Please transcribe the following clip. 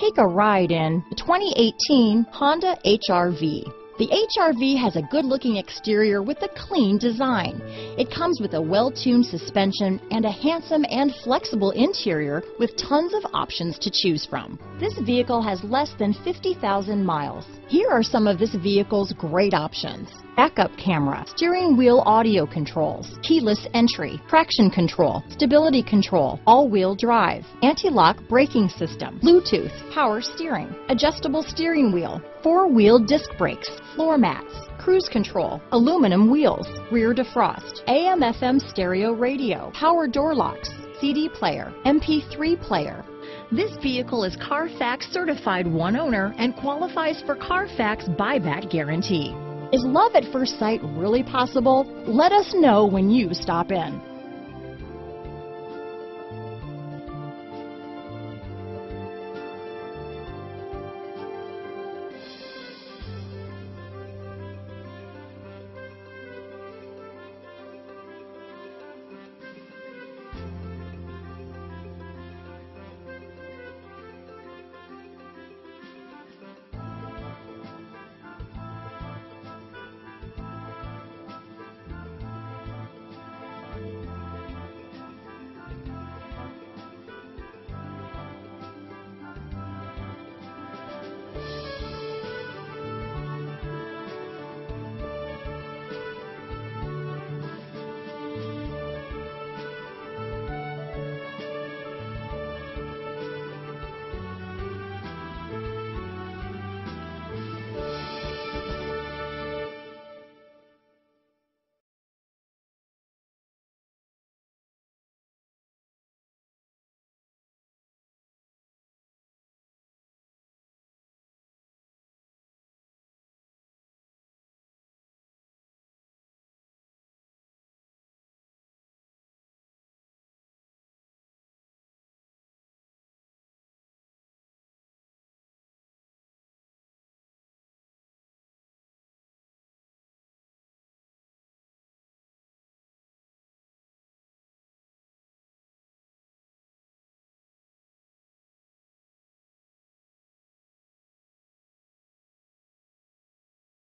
Take a ride in the 2018 Honda HRV. The HRV has a good-looking exterior with a clean design. It comes with a well-tuned suspension and a handsome and flexible interior with tons of options to choose from. This vehicle has less than 50,000 miles. Here are some of this vehicle's great options. Backup camera, steering wheel audio controls, keyless entry, traction control, stability control, all-wheel drive, anti-lock braking system, Bluetooth, power steering, adjustable steering wheel, four-wheel disc brakes, floor mats, cruise control, aluminum wheels, rear defrost, AM FM stereo radio, power door locks, CD player, MP3 player. This vehicle is Carfax certified one owner and qualifies for Carfax buyback guarantee. Is love at first sight really possible? Let us know when you stop in.